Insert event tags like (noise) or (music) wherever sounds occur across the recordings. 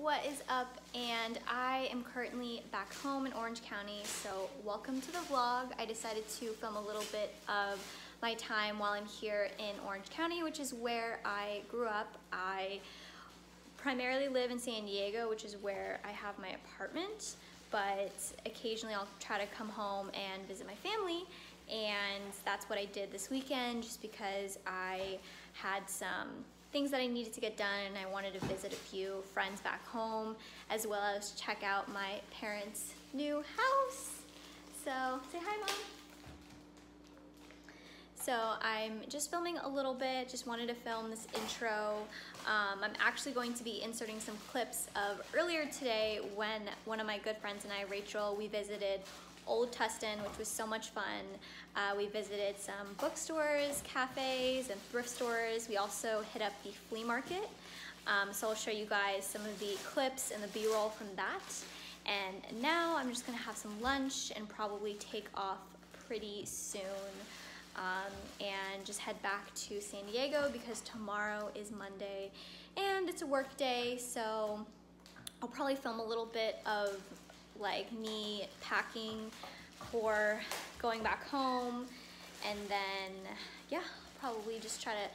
what is up? And I am currently back home in Orange County, so welcome to the vlog. I decided to film a little bit of my time while I'm here in Orange County, which is where I grew up. I primarily live in San Diego, which is where I have my apartment, but occasionally I'll try to come home and visit my family, and that's what I did this weekend just because I had some things that I needed to get done and I wanted to visit a few friends back home as well as check out my parents' new house. So say hi mom. So I'm just filming a little bit, just wanted to film this intro. Um, I'm actually going to be inserting some clips of earlier today when one of my good friends and I, Rachel, we visited Old Tustin, which was so much fun. Uh, we visited some bookstores, cafes, and thrift stores. We also hit up the flea market. Um, so I'll show you guys some of the clips and the b-roll from that. And now I'm just gonna have some lunch and probably take off pretty soon um, and just head back to San Diego because tomorrow is Monday and it's a work day. So I'll probably film a little bit of like me packing for going back home and then yeah probably just try to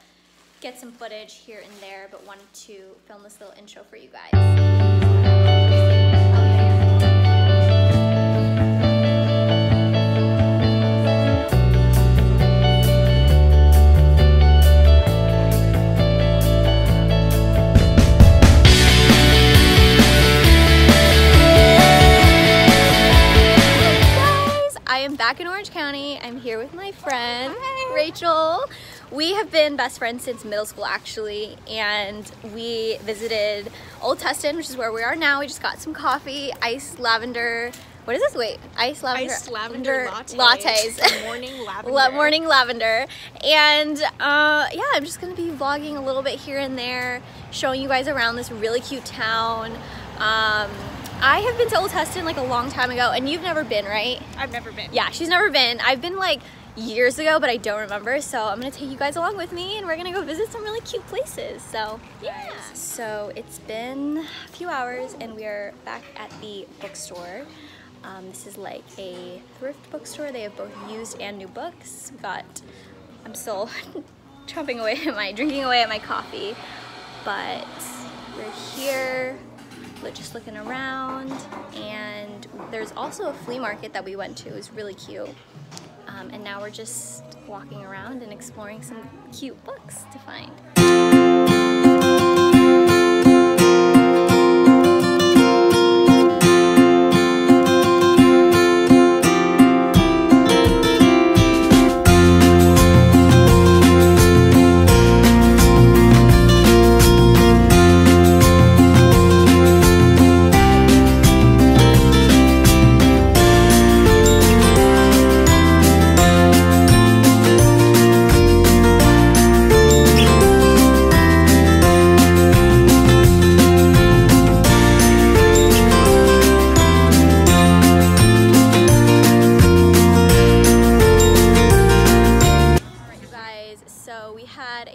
get some footage here and there but wanted to film this little intro for you guys We have been best friends since middle school actually, and we visited Old Tustin, which is where we are now. We just got some coffee, iced lavender, what is this? Wait, iced lavender, iced lavender lattes. lattes. (laughs) morning (laughs) lavender. morning lavender. And uh, yeah, I'm just gonna be vlogging a little bit here and there, showing you guys around this really cute town. Um, I have been to Old Tustin like a long time ago, and you've never been, right? I've never been. Yeah, she's never been. I've been like years ago, but I don't remember. So I'm gonna take you guys along with me, and we're gonna go visit some really cute places. So yeah. So it's been a few hours, and we are back at the bookstore. Um, this is like a thrift bookstore. They have both used and new books. We got. I'm still (laughs) chomping away at my drinking away at my coffee, but we're here just looking around and there's also a flea market that we went to it was really cute um, and now we're just walking around and exploring some cute books to find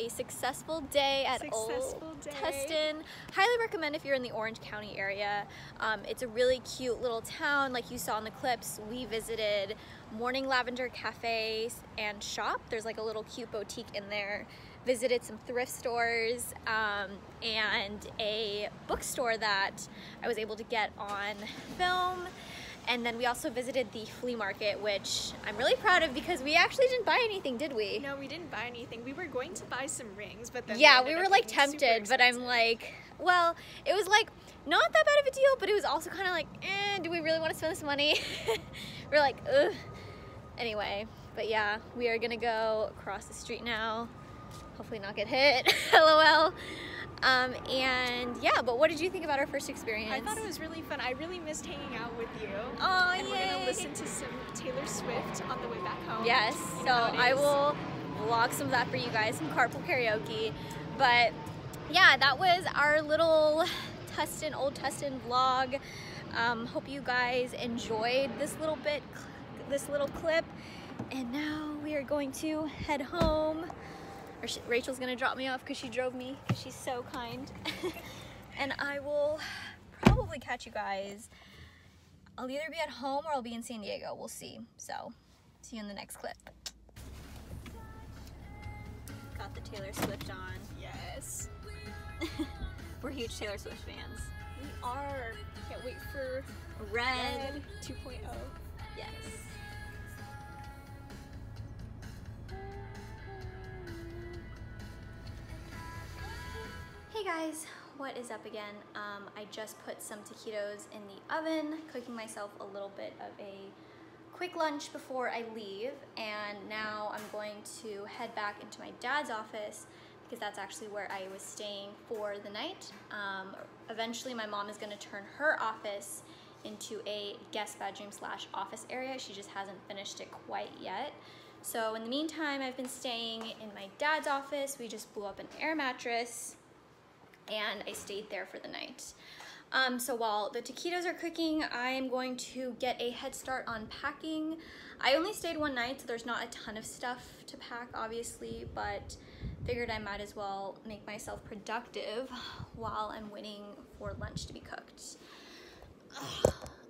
successful day at successful Old day. Tustin. Highly recommend if you're in the Orange County area. Um, it's a really cute little town like you saw in the clips. We visited Morning Lavender Cafe and Shop. There's like a little cute boutique in there. Visited some thrift stores um, and a bookstore that I was able to get on film. And then we also visited the flea market, which I'm really proud of because we actually didn't buy anything, did we? No, we didn't buy anything. We were going to buy some rings, but then yeah, we, we were like tempted, but I'm like, well, it was like not that bad of a deal, but it was also kind of like, eh, do we really want to spend this money? (laughs) we're like, ugh. Anyway, but yeah, we are gonna go across the street now. Hopefully not get hit. (laughs) LOL. Um, and yeah, but what did you think about our first experience? I thought it was really fun. I really missed hanging out with you. Oh, and yay. we're gonna listen to some Taylor Swift on the way back home. Yes, you so I will vlog some of that for you guys, some carpool karaoke. But yeah, that was our little Tustin, old Tustin vlog. Um, hope you guys enjoyed this little bit, this little clip. And now we are going to head home Rachel's gonna drop me off because she drove me because she's so kind. (laughs) and I will probably catch you guys. I'll either be at home or I'll be in San Diego. We'll see. So, see you in the next clip. Got the Taylor Swift on. Yes. (laughs) We're huge Taylor Swift fans. We are. Can't wait for Red. Red 2.0. Yes. Hey guys, what is up again? Um, I just put some taquitos in the oven, cooking myself a little bit of a quick lunch before I leave, and now I'm going to head back into my dad's office because that's actually where I was staying for the night. Um, eventually, my mom is going to turn her office into a guest bedroom slash office area. She just hasn't finished it quite yet. So in the meantime, I've been staying in my dad's office. We just blew up an air mattress and I stayed there for the night. Um, so while the taquitos are cooking, I am going to get a head start on packing. I only stayed one night, so there's not a ton of stuff to pack, obviously, but figured I might as well make myself productive while I'm waiting for lunch to be cooked.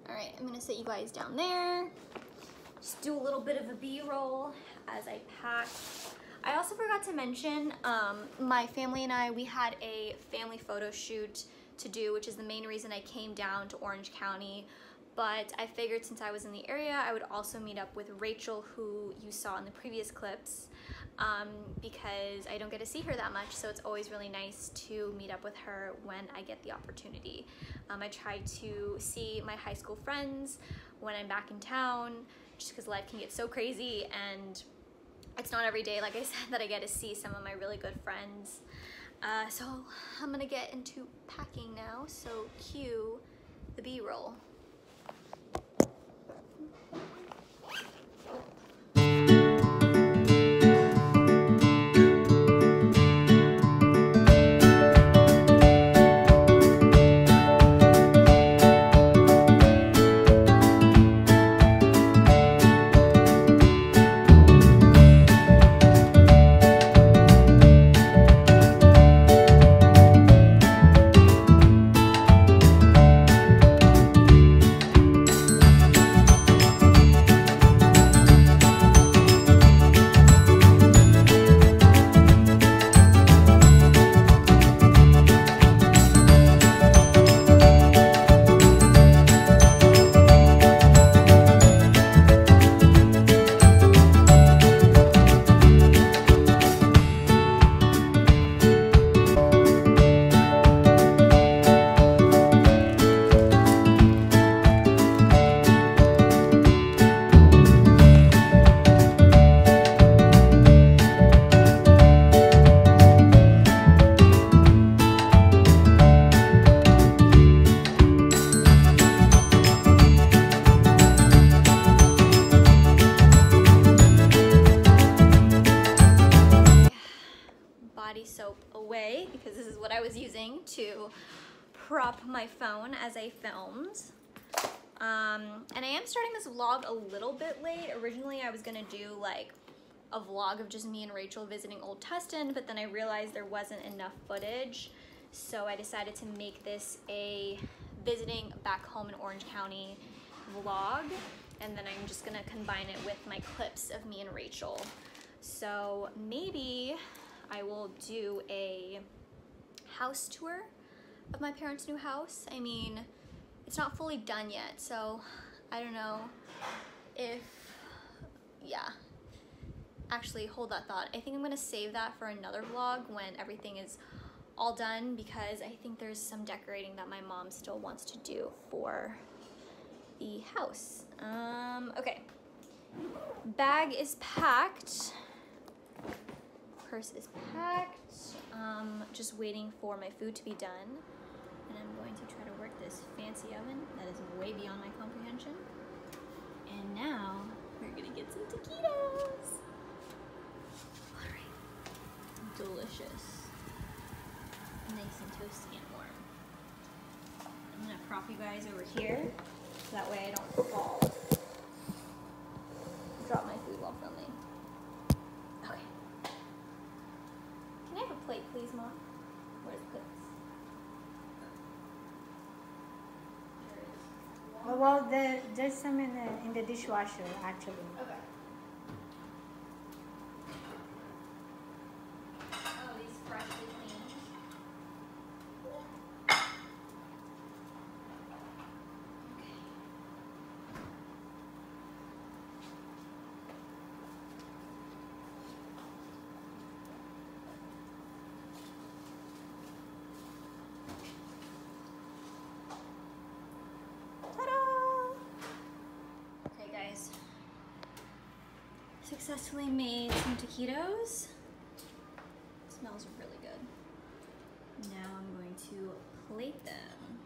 All right, I'm gonna set you guys down there. Just do a little bit of a B-roll as I pack. I also forgot to mention, um, my family and I, we had a family photo shoot to do, which is the main reason I came down to Orange County. But I figured since I was in the area, I would also meet up with Rachel, who you saw in the previous clips, um, because I don't get to see her that much. So it's always really nice to meet up with her when I get the opportunity. Um, I try to see my high school friends when I'm back in town, just because life can get so crazy and it's not every day, like I (laughs) said, that I get to see some of my really good friends. Uh, so I'm gonna get into packing now, so cue the B-roll. Um, and I am starting this vlog a little bit late. Originally I was gonna do like a vlog of just me and Rachel visiting Old Tustin, but then I realized there wasn't enough footage. So I decided to make this a visiting back home in Orange County vlog. And then I'm just gonna combine it with my clips of me and Rachel. So maybe I will do a house tour of my parents' new house. I mean, it's not fully done yet, so I don't know if, yeah. Actually, hold that thought. I think I'm gonna save that for another vlog when everything is all done because I think there's some decorating that my mom still wants to do for the house. Um, okay. Bag is packed purse is packed. Um, just waiting for my food to be done. I'm going to try to work this fancy oven that is way beyond my comprehension. And now we're gonna get some taquitos. All right, delicious. Nice and toasty and warm. I'm gonna prop you guys over here so that way I don't fall. Drop my food while filming. Okay. Can I have a plate, please, Mom? Where's the plates? Well, the, there's some in the in the dishwasher actually. Okay. Oh, these freshly cleaned. Okay. Ta-da! Okay, guys. Successfully made some taquitos. Smells really good. Now I'm going to plate them.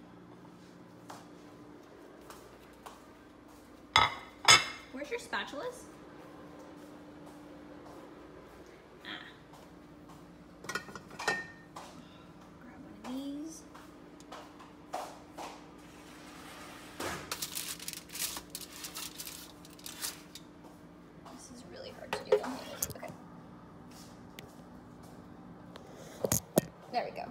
Where's your spatulas? Ah. Grab one of these. This is really hard to do. Okay. There we go.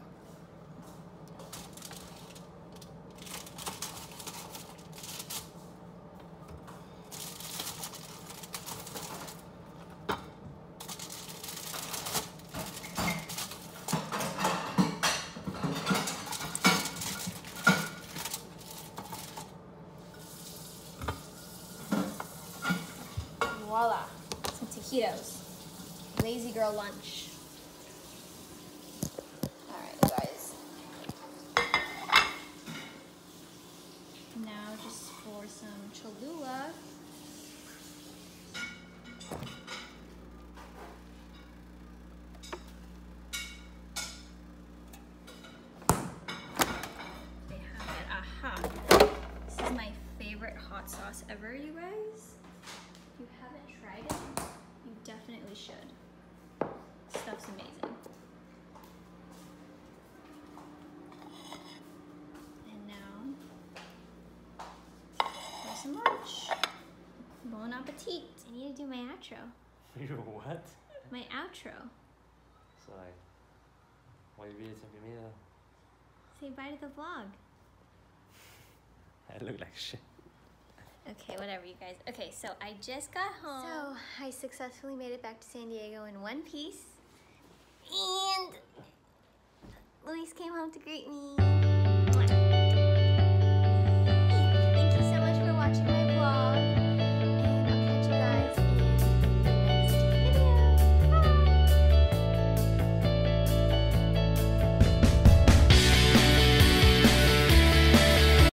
Voila, some taquitos. Lazy girl lunch. All right, guys. Now just for some Cholula. They have it. Aha. This is my favorite hot sauce ever, you guys. If you haven't tried it, you definitely should. Stuff's amazing. And now, for some lunch. Bon. I need to do my outro. (laughs) Your what? My outro. So like, why you really something me? Say bye to the vlog. (laughs) I look like shit. Okay, whatever, you guys. Okay, so I just got home. So I successfully made it back to San Diego in one piece. And Luis came home to greet me.